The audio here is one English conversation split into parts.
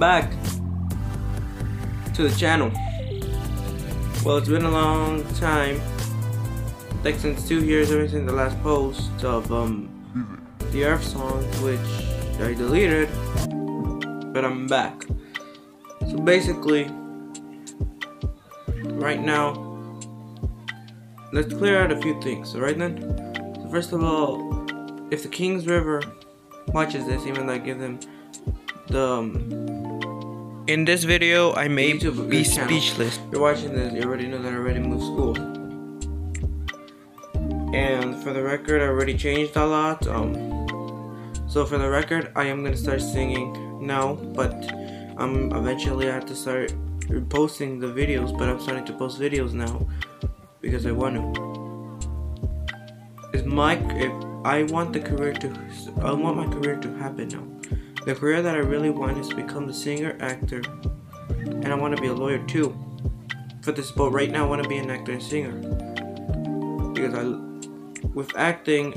back to the channel. Well, it's been a long time. Like since two years ever since the last post of um the Earth song, which I deleted, but I'm back. So basically, right now, let's clear out a few things. Alright then. So first of all, if the Kings River watches this, even though I give them the um, in this video, I may be speechless. You're watching this, you already know that I already moved school. And for the record, I already changed a lot. Um, so for the record, I am gonna start singing now, but um, eventually I have to start posting the videos. But I'm starting to post videos now because I want to. Is my if I want the career to, I want my career to happen now. The career that I really want is to become a singer, actor, and I want to be a lawyer too. For this, but right now I want to be an actor and singer because I, with acting,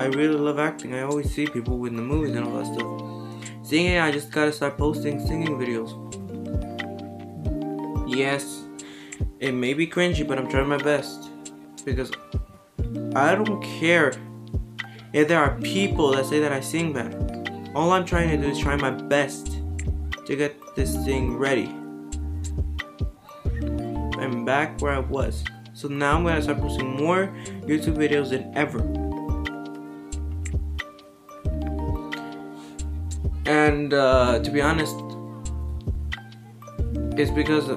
I really love acting. I always see people in the movies and all that stuff. Singing, I just gotta start posting singing videos. Yes, it may be cringy, but I'm trying my best because I don't care if there are people that say that I sing bad. All I'm trying to do is try my best to get this thing ready. I'm back where I was. So now I'm gonna start posting more YouTube videos than ever. And uh, to be honest, it's because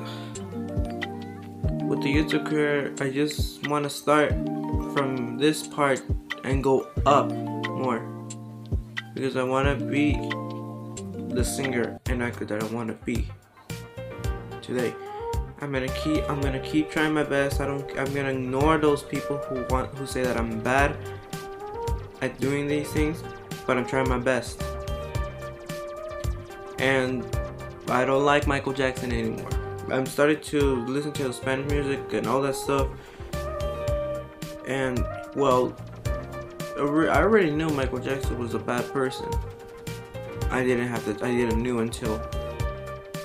with the YouTube career, I just want to start from this part and go up because I want to be the singer and actor that I want to be today. I'm gonna keep I'm gonna keep trying my best. I don't I'm gonna ignore those people who want who say that I'm bad at doing these things, but I'm trying my best. And I don't like Michael Jackson anymore. I'm starting to listen to Spanish music and all that stuff. And well, I already knew Michael Jackson was a bad person. I didn't have to. I didn't knew until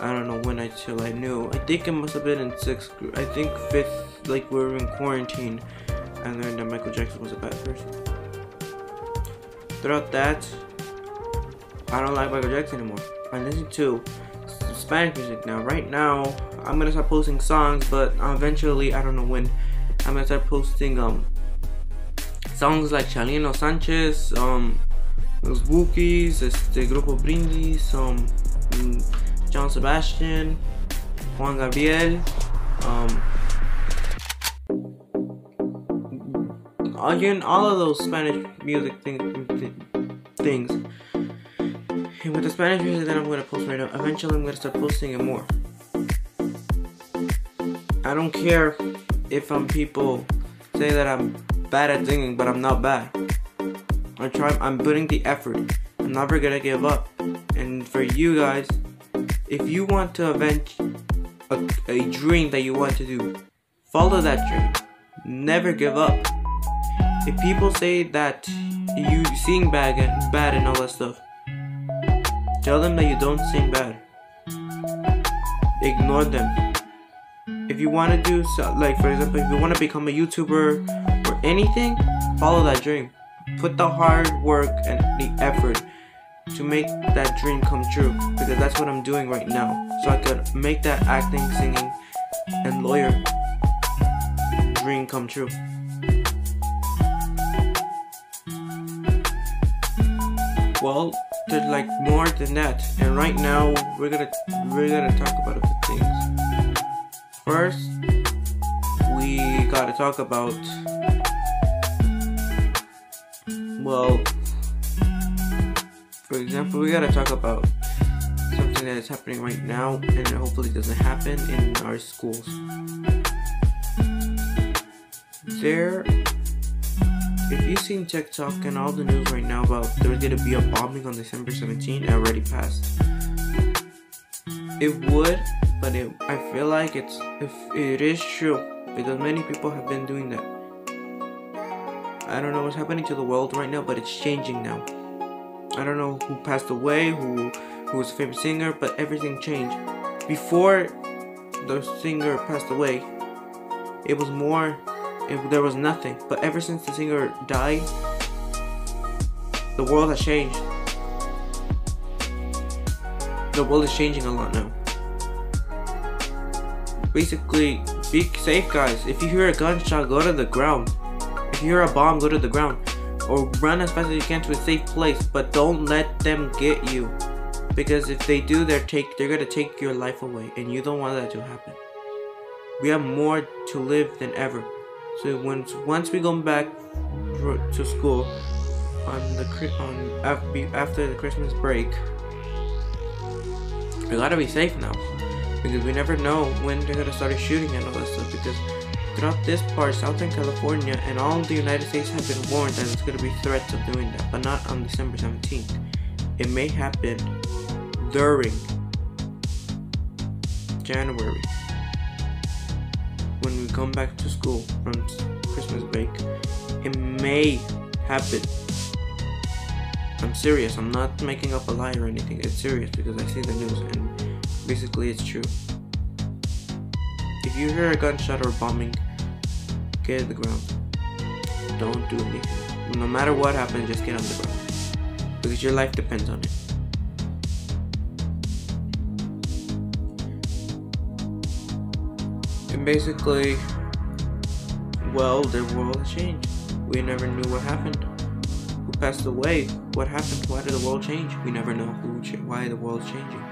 I don't know when until I knew. I think it must have been in sixth. I think fifth. Like we were in quarantine, I learned that Michael Jackson was a bad person. Throughout that, I don't like Michael Jackson anymore. I listen to Spanish music now. Right now, I'm gonna start posting songs, but eventually, I don't know when. I'm gonna start posting um songs like Chalino Sanchez, um, Los Bukis, este Grupo Bryndis, um, Joan Sebastian, Juan Gabriel, um, again, all of those Spanish music thing, things. And with the Spanish music that I'm going to post right now, eventually I'm going to start posting it more. I don't care if I'm people say that I'm bad at singing, but I'm not bad. I try. I'm putting the effort. I'm never gonna give up. And for you guys, if you want to avenge a, a dream that you want to do, follow that dream. Never give up. If people say that you sing bad and bad and all that stuff, tell them that you don't sing bad. Ignore them. If you want to do so, like for example, if you want to become a YouTuber anything, follow that dream. Put the hard work and the effort to make that dream come true because that's what I'm doing right now. So I could make that acting, singing, and lawyer dream come true. Well, there's like more than that, and right now we're gonna we're gonna talk about a few things. First, we gotta talk about well, for example, we gotta talk about something that is happening right now and hopefully doesn't happen in our schools. There, if you've seen TikTok and all the news right now about there's gonna be a bombing on December 17, it already passed. It would, but it, I feel like it's if it is true because many people have been doing that. I don't know what's happening to the world right now, but it's changing now. I don't know who passed away, who who was a famous singer, but everything changed. Before the singer passed away, it was more, it, there was nothing. But ever since the singer died, the world has changed. The world is changing a lot now. Basically, be safe guys. If you hear a gunshot, go to the ground. If you hear a bomb, go to the ground. Or run as fast as you can to a safe place, but don't let them get you. Because if they do, they're take they're gonna take your life away, and you don't want that to happen. We have more to live than ever. So once once we go back to school on the on after the Christmas break, we gotta be safe now because we never know when they're gonna start shooting and all that stuff. Because throughout this part, Southern California and all the United States have been warned that it's gonna be threats of doing that, but not on December 17th. It may happen during January when we come back to school from Christmas break. It may happen. I'm serious. I'm not making up a lie or anything. It's serious because I see the news and basically it's true. If you hear a gunshot or bombing, get on the ground. Don't do anything. No matter what happens, just get on the ground. Because your life depends on it. And basically, well, the world has changed. We never knew what happened. Who passed away? What happened? Why did the world change? We never know who, why the world's changing.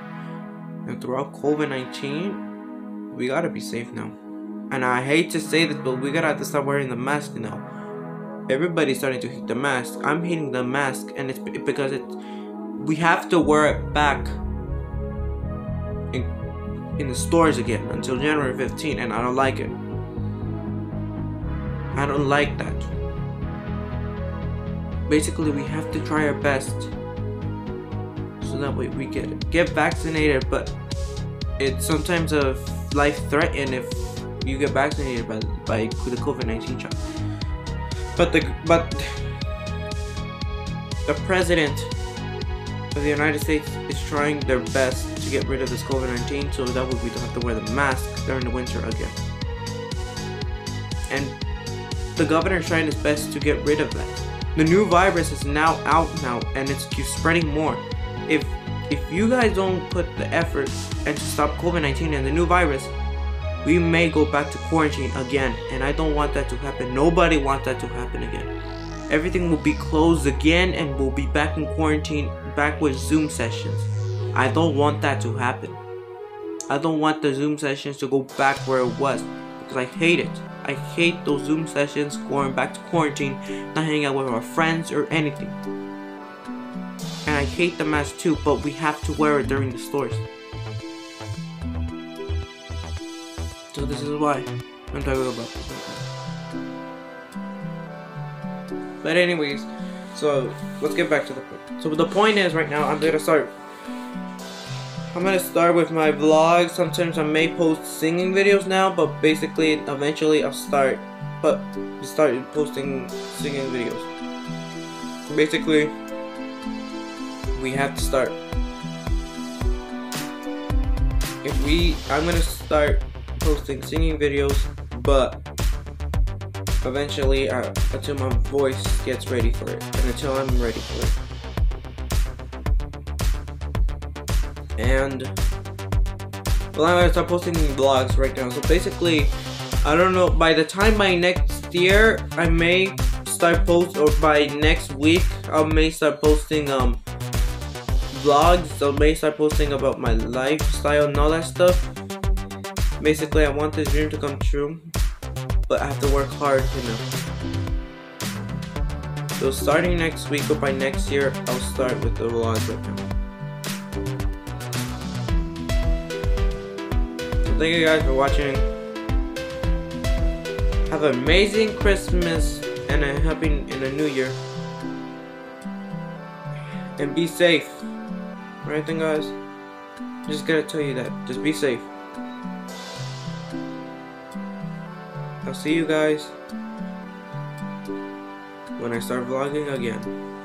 And throughout COVID-19, we gotta be safe now. And I hate to say this, but we gotta have to start wearing the mask now. Everybody's starting to hate the mask. I'm hating the mask, and it's because it. We have to wear it back in the stores again until January 15 and I don't like it. I don't like that. Basically, we have to try our best so that way we get get vaccinated, but it's sometimes a life threatening if you get vaccinated by, by the COVID-19 shot. But the but the president of the United States is trying their best to get rid of this COVID-19 so that way we don't have to wear the mask during the winter again. And the governor is trying his best to get rid of that. The new virus is now out now and it's spreading more. If if you guys don't put the effort and to stop COVID-19 and the new virus, we may go back to quarantine again and I don't want that to happen. Nobody wants that to happen again. Everything will be closed again and we'll be back in quarantine, back with Zoom sessions. I don't want that to happen. I don't want the Zoom sessions to go back where it was because I hate it. I hate those Zoom sessions going back to quarantine, not hanging out with our friends or anything. And I hate the mask too, but we have to wear it during the stores. So this is why I'm talking about this. But anyways, so let's get back to the point. So the point is right now I'm gonna start I'm gonna start with my vlogs. Sometimes I may post singing videos now, but basically, eventually I'll start, but start posting singing videos. Basically, we have to start. If we, I'm gonna start posting singing videos, but eventually, uh, until my voice gets ready for it, and until I'm ready for it. and well I'm gonna start posting vlogs right now. So basically I don't know by the time my next year I may start post or by next week I may start posting um vlogs. I may start posting about my lifestyle and all that stuff basically I want this dream to come true but I have to work hard you know so starting next week or by next year I'll start with the vlogs right now thank you guys for watching. Have an amazing Christmas and a happy and a new year. And be safe. Right then guys? Just gotta tell you that. Just be safe. I'll see you guys when I start vlogging again.